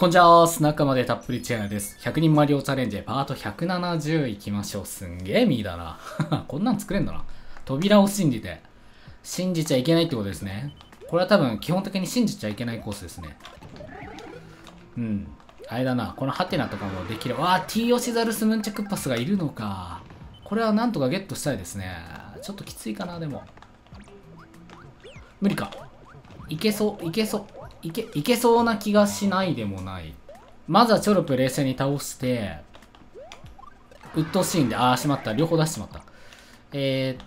こんにちは、スナックまでたっぷりチェアです。100人マリオチャレンジパート170いきましょう。すんげえミーだな。こんなん作れんだな。扉を信じて。信じちゃいけないってことですね。これは多分基本的に信じちゃいけないコースですね。うん。あれだな。このハテナとかもできる。わあ、T オシザルスムンチャクッパスがいるのか。これはなんとかゲットしたいですね。ちょっときついかな、でも。無理か。いけそう、いけそう。いけ、いけそうな気がしないでもない。まずはチョロプ冷静に倒して、ウッドシーンで、ああ、しまった。両方出してしまった。え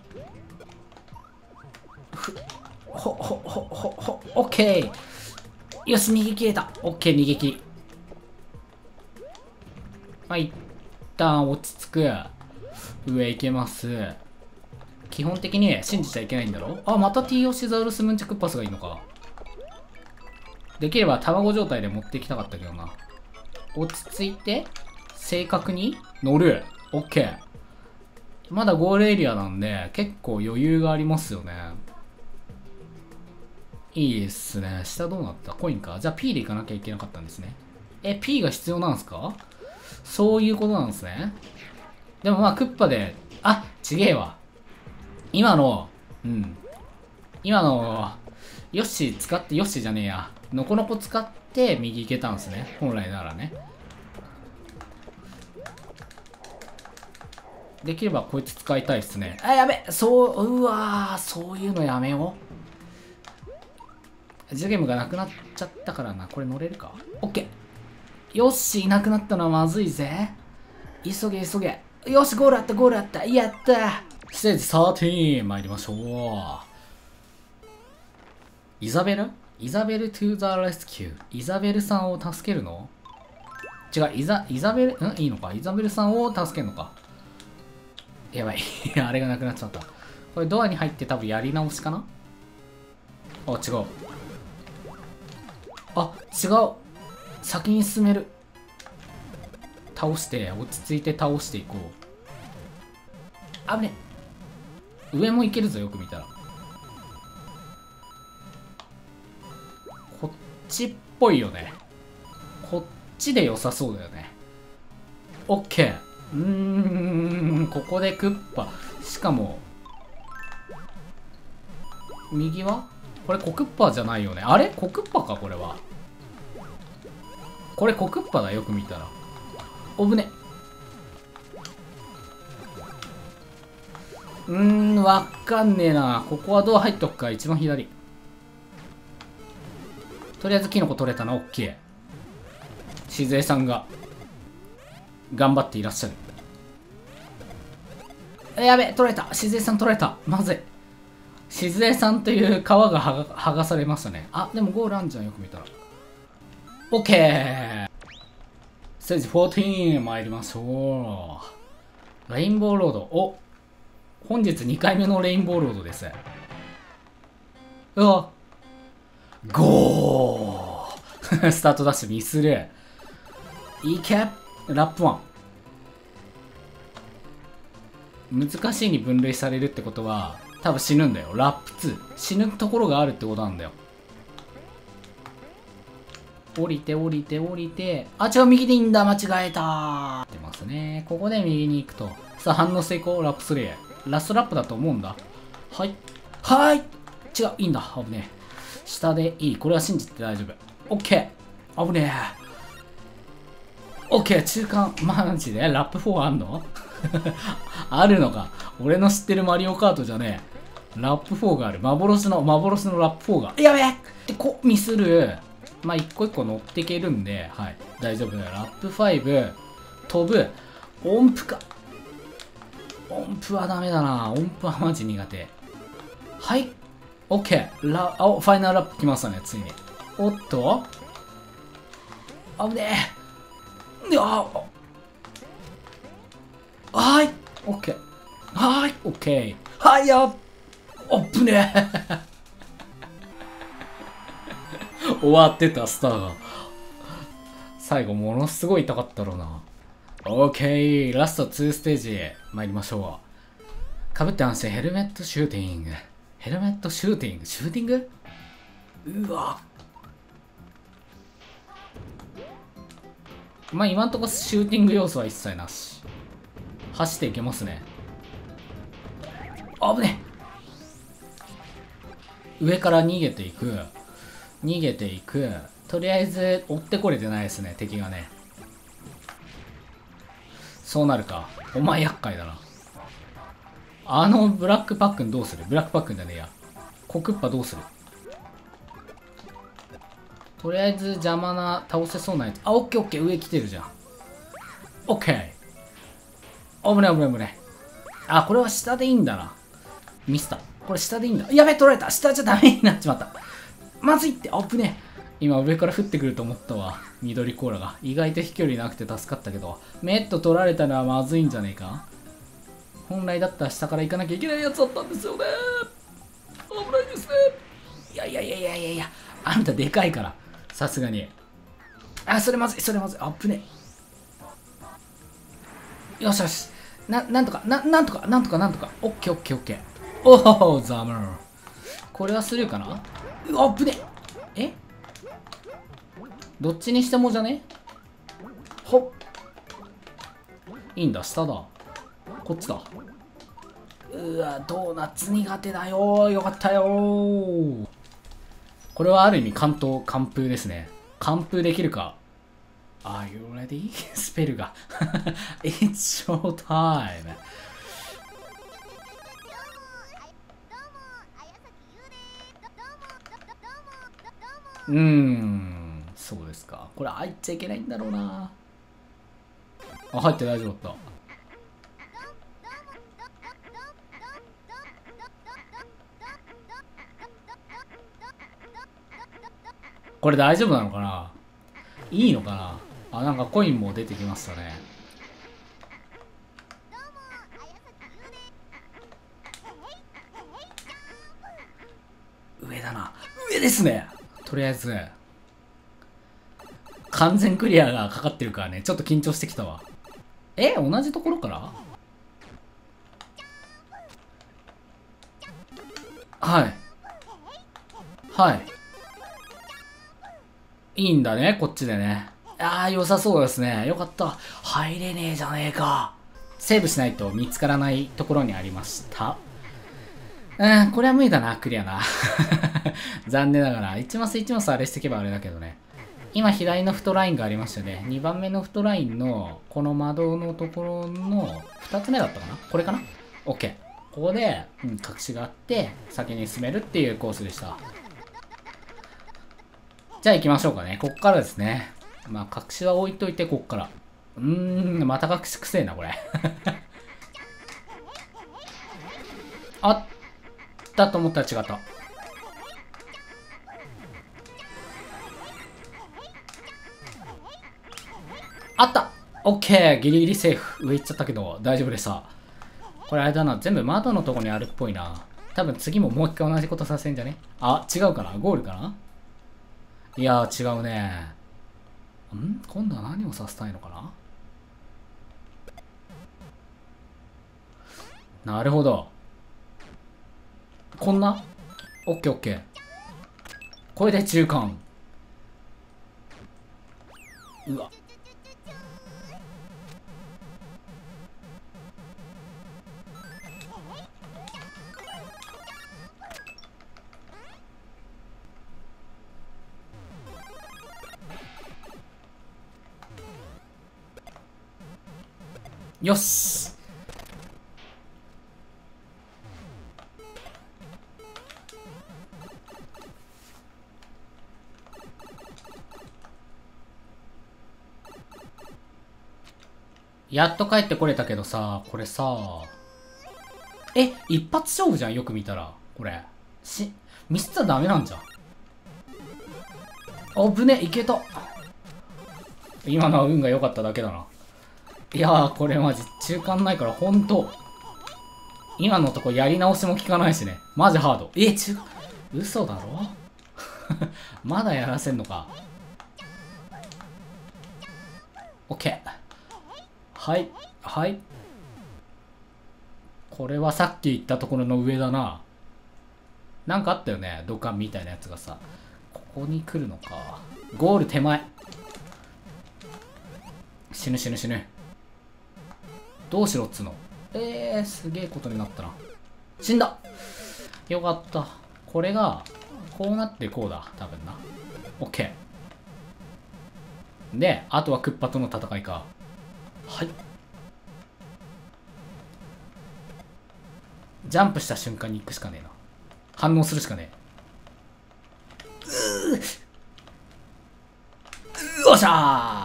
ー、ふ、ほ、ほ、ほ、ほ、ほ、オッケーよし、逃げ切れたオッケー、逃げ切り。まあ、一旦落ち着く。上行けます。基本的に信じちゃいけないんだろ？あ、また T オシザウルスムンチクッパスがいいのか。できれば卵状態で持ってきたかったけどな。落ち着いて、正確に乗る。OK。まだゴールエリアなんで、結構余裕がありますよね。いいですね。下どうなった？コインか。じゃあ P で行かなきゃいけなかったんですね。え、P が必要なんですか？そういうことなんですね。でもまあ、クッパで、あ、ちげえわ。今の、うん。今の、ヨッシー使って、ヨッシーじゃねえや。のこのこ使って右行けたんですね。本来ならね。できればこいつ使いたいっすね。あやべ。そううわそういうのやめよう。ジュゲームがなくなっちゃったからな。これ乗れるか？オッケー。よしいなくなったのはまずいぜ。急げ急げ。よしゴールあったゴールあった。やったステージ13参りましょう。イザベル？イザベル・トゥ・ザ・レスキュー。イザベルさんを助けるの？違う、イザ、イザベル、ん？いいのか？イザベルさんを助けるのか？やばい。あれがなくなっちゃった。これドアに入って多分やり直しかな？あ、違う。あ、違う。先に進める。倒して、落ち着いて倒していこう。あぶね。上もいけるぞ、よく見たら。ちっぽいよね。こっちで良さそうだよね。オッケー。うーんここでクッパしかも右は？これコクッパじゃないよね。あれ？コクッパかこれは。これコクッパだよく見たら。おぶね。うーんわかんねえな。ここはどう入っとくか。一番左。とりあえずキノコ取れたの OK しずえさんが頑張っていらっしゃる。やべ取れた。しずえさん取れた。まずい。しずえさんという皮が剥がされましたね。あでもゴールあんじゃんよく見たら。OK ステージ14参りましょう。レインボーロード。お本日2回目のレインボーロードです。うわ。ゴー。スタートダッシュミスる。いけラップ1。難しいに分類されるってことは、多分死ぬんだよ。ラップ2。死ぬところがあるってことなんだよ。降りて降りて降りて。あ、違う、右でいいんだ。間違えた。出ますね。ここで右に行くと。さあ、反応していこう。ラップ3。ラストラップだと思うんだ。はい。はい違う、いいんだ。危ねえ。下でいい。これは信じて大丈夫。OK! 危ねえ。OK! 中間、マジでラップ4あんの？あるのか。俺の知ってるマリオカートじゃねえ。ラップ4がある。幻の、幻のラップ4が。やべえってこ、ミスる。まあ、一個一個乗っていけるんで、はい。大丈夫だよ。ラップ5、飛ぶ。音符か。音符はダメだな。音符はマジ苦手。はい。OK。ラ、お、ファイナルラップ来ましたね、ついに。おっと？危ねえ。あはい。OK。はい。OK。はいやおっぶねえ。終わってた、スターが。最後、ものすごい痛かったろうな。OK。ラスト2ステージへ参りましょう。かぶって安心ヘルメットシューティング。ヘルメットシューティングシューティング？うわまあ今んとこシューティング要素は一切なし。走っていけますね。あぶね上から逃げていく。逃げていく。とりあえず追ってこれてないですね敵がね。そうなるか。お前厄介だな。あのブラックパックンどうする？ブラックパックンじゃねえや。コクッパどうする？とりあえず邪魔な倒せそうなやつ。あオッケーオッケー。上来てるじゃん。オッケー。危ない危ない危ない。あこれは下でいいんだな。ミスったこれ下でいいんだ。やべ取られた。下じゃダメになっちまった。まずいって。危ねえ。今上から降ってくると思ったわ。緑コーラが。意外と飛距離なくて助かったけど。メット取られたのはまずいんじゃねえか？本来だったら下から行かなきゃいけないやつだったんですよね。危ないですね。いやいやいやいやいや。いやあんたでかいから。さすがに。あそれまずいそれまずい。あっぶねよしよし。ななんとかななんとかなんとかなんとか。オッケーオッケーオッケー。おおザムこれはスルーかな？うわぶねえ。どっちにしてもじゃね？ほっ。いいんだ下だ。こっちだ。うわドーナツ苦手だよよかったよこれはある意味関東完封ですね。完封できるか。Are you ready? スペルが。It's show time うーん。そうですか。これ入っちゃいけないんだろうな。あ入って大丈夫だった。これ大丈夫なのかな？いいのかな？あなんかコインも出てきましたね。上だな。上ですね。とりあえず。完全クリアがかかってるからね。ちょっと緊張してきたわ。え同じところから？はい。はい。いいんだねこっちでねああ良さそうですねよかった入れねえじゃねえかセーブしないと見つからないところにありましたうん、これは無理だな、クリアな。残念ながら。1マス1マスあれしていけばあれだけどね。今、左のフットラインがありましたね。2番目のフトラインの、この窓のところの、2つ目だったかな？これかな ?OK。ここで、うん、隠しがあって、先に進めるっていうコースでした。じゃあ行きましょうかね。こっからですね。まあ、隠しは置いといて、こっから。うーん、また隠しくせえな、これ。あっだと思ったら違った。あったオッケーギリギリセーフ上行っちゃったけど大丈夫でしたこれあれだな全部窓のとこにあるっぽいな多分次ももう一回同じことさせんじゃね？あ違うかなゴールかな？いやー違うね。ん？今度は何をさせたいのかな？なるほど。こんな？オッケーオッケー。これで中間。うわ。よしやっと帰ってこれたけどさ、これさ、え、一発勝負じゃん、よく見たら。これ。し、ミスったらダメなんじゃん。あぶね、いけた。今のは運が良かっただけだな。いやー、これマジ、中間ないから、ほんと。今のとこやり直しも効かないしね。マジハード。え、中間、嘘だろ？まだやらせんのか？オッケー。はいはいこれはさっき言ったところの上だななんかあったよね？土管みたいなやつがさここに来るのかゴール手前死ぬ死ぬ死ぬどうしろっつの？えー、すげえことになったな。死んだ。よかった。これがこうなってこうだ。多分な。オッケー。であとはクッパとの戦いか。はい。ジャンプした瞬間に行くしかねえな。反応するしかねえ。うよっしゃー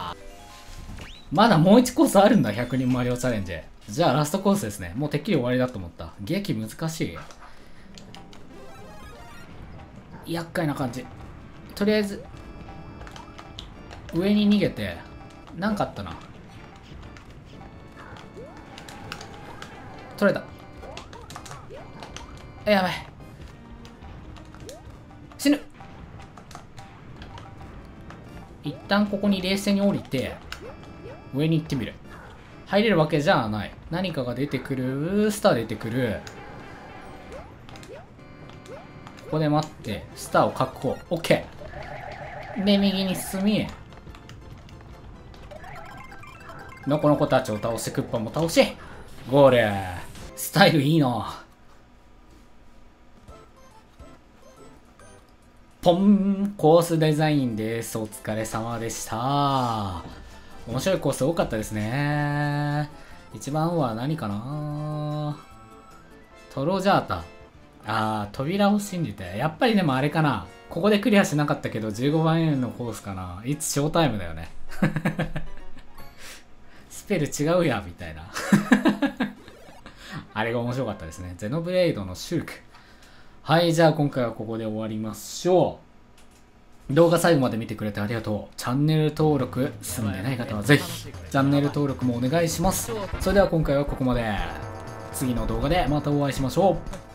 まだもう1コースあるんだ100人マリオチャレンジ。じゃあラストコースですね。もうてっきり終わりだと思った。劇難しい。厄介な感じ。とりあえず上に逃げて何かあったな。取れた。えやばい死ぬ。一旦ここに冷静に降りて上に行ってみる。入れるわけじゃない。何かが出てくる。スター出てくる。ここで待って。スターを確保。OK で右に進み。のこのこたちを倒してクッパも倒しゴール。スタイルいいな。ポン。コースデザインです。お疲れ様でした。面白いコース多かったですね。一番は何かな？トロジャータ。あー、扉を信じて。やっぱりでもあれかな。ここでクリアしなかったけど15番円のコースかな。いつショータイムだよね。スペル違うや、みたいな。あれが面白かったですね。ゼノブレイドのシューク。はい、じゃあ今回はここで終わりましょう。動画最後まで見てくれてありがとう。チャンネル登録済んでない方はぜひ、チャンネル登録もお願いします。それでは今回はここまで。次の動画でまたお会いしましょう。